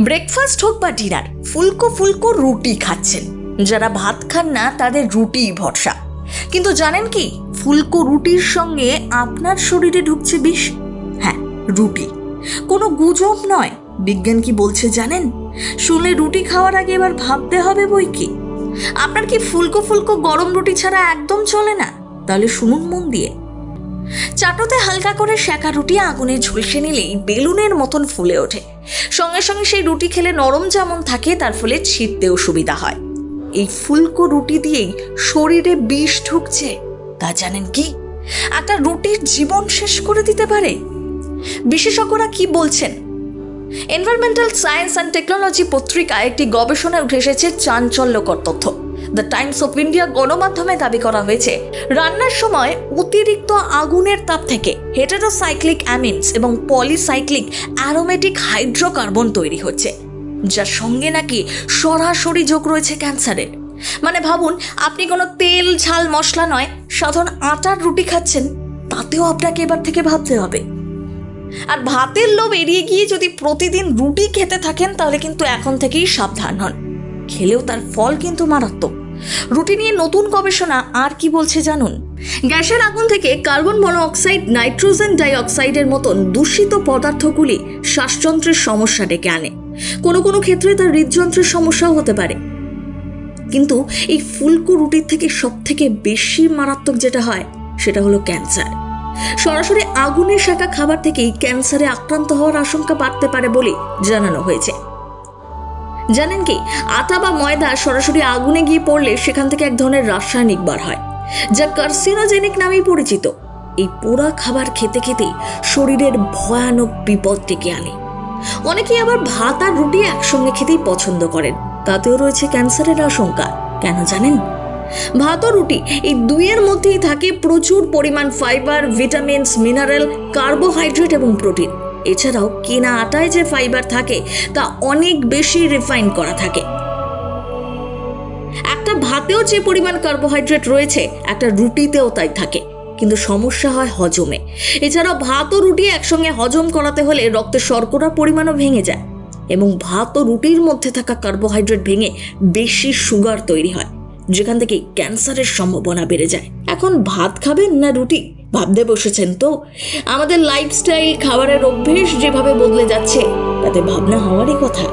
Breakfast হোক বা dinner ফুলকো ফুলকো রুটি খাচ্ছেন। যারা ভাত খান না, তাদের রুটিই ভরসা। কিন্তু জানেন কি, ফুলকো রুটির সঙ্গে আপনার শরীরে ঢুকছে বিষ? হ্যাঁ রুটি। কোনো গুজব নয়। বিজ্ঞান কি বলছে জানেন? শুনলে রুটি খাওয়ার আগে এবার ভাবতে হবে বই কি? আপনার কি ফুলকো ফুলকো গরম রুটি ছাড়া একদম চলে না? তাহলে শুনুন মন দিয়ে। চাটোতে হালকা করে শেখা রুটি আগুনে ঝলসে নিলেই বেলুনের মতন ফুলে ওঠে। সঙ্গে সঙ্গে সেই রুটি খেলে নরম যেমন থাকে, তার ফলে ছিঁড়তেও সুবিধা হয়। এই ফুলকো রুটি দিয়েই শরীরে বিষ ঢুকছে, তা জানেন কি? একটা রুটির জীবন শেষ করে দিতে পারে? বিশেষজ্ঞরা কি বলছেন? এনভায়রনমেন্টাল সায়েন্স অ্যান্ড টেকনোলজি পত্রিকায় একটি গবেষণায় উঠে এসেছে চাঞ্চল্যকর তথ্য। দ্য টাইমস অফ ইন্ডিয়া গণমাধ্যমে দাবি করা হয়েছে, রান্নার সময় অতিরিক্ত আগুনের তাপ থেকে হেটারোসাইক্লিক অ্যামিনস এবং পলিসাইক্লিক অ্যারোমেটিক হাইড্রোকার্বন তৈরি হচ্ছে, যার সঙ্গে নাকি সরাসরি যোগ রয়েছে ক্যান্সারের। মানে ভাবুন, আপনি কোনো তেল, ঝাল, মশলা নয়, সাধারণ আটার রুটি খাচ্ছেন, তাতেও আপনাকে এবার থেকে ভাবতে হবে। আর ভাতের লোভ এড়িয়ে গিয়ে যদি প্রতিদিন রুটি খেতে থাকেন, তাহলে কিন্তু এখন থেকেই সাবধান হন। খেলেও তার ফল কিন্তু মারাত্মক। রুটি নিয়ে নতুন গবেষণা আর কি বলছে জানুন? গ্যাসের আগুন থেকে কার্বন মনোঅক্সাইড নাইট্রোজেন ডাইঅক্সাইডের মতন দূষিত পদার্থগুলি শ্বাসযন্ত্রের সমস্যা ডেকে আনে। কোনো কোনো ক্ষেত্রে তার হৃদযন্ত্রের সমস্যাও হতে পারে। কিন্তু এই ফুলকো রুটির থেকে সব থেকে বেশি মারাত্মক যেটা হয়, সেটা হলো ক্যান্সার। সরাসরি আগুনের শাখা খাবার থেকেই ক্যান্সারে আক্রান্ত হওয়ার আশঙ্কা বাড়তে পারে বলে জানানো হয়েছে। জানেন কি আটা বা ময়দা সরাসরি আগুনে গিয়ে পড়লে সেখান থেকে এক ধরনের রাসায়নিক বার হয়, যা কার্সিনোজেনিক নামেই পরিচিত। এই পোড়া খাবার খেতে খেতেই শরীরের ভয়ানক বিপদ ডেকে আনে। অনেকেই আবার ভাত আর রুটি একসঙ্গে খেতেই পছন্দ করেন, তাতেও রয়েছে ক্যান্সারের আশঙ্কা, কেন জানেন? ভাত ও রুটি এই দুইয়ের মধ্যেই থাকে প্রচুর পরিমাণ ফাইবার ভিটামিনস মিনারেল কার্বোহাইড্রেট এবং প্রোটিন এছাড়াও কেনা আটায় যে ফাইবার থাকে, তা অনেক বেশি রিফাইন করা থাকে। একটা ভাতেও যে পরিমাণ কার্বোহাইড্রেট রয়েছে, একটা রুটিতেও তাই থাকে। কিন্তু সমস্যা হয় হজমে। এছাড়াও ভাত ও রুটি একসঙ্গে হজম করাতে হলে রক্তে শর্করার পরিমাণও ভেঙে যায়। এবং ভাত ও রুটির মধ্যে থাকা কার্বোহাইড্রেট ভেঙে বেশি সুগার তৈরি হয়। যেখান থেকে ক্যান্সারের সম্ভাবনা বেড়ে যায়। এখন ভাত খাবেন না রুটি? ভাবতে বসেছেন তো? আমাদের লাইফস্টাইল খাবারের অভ্যেস যেভাবে বদলে যাচ্ছে, তাতে ভাবনা হওয়ারই কথা।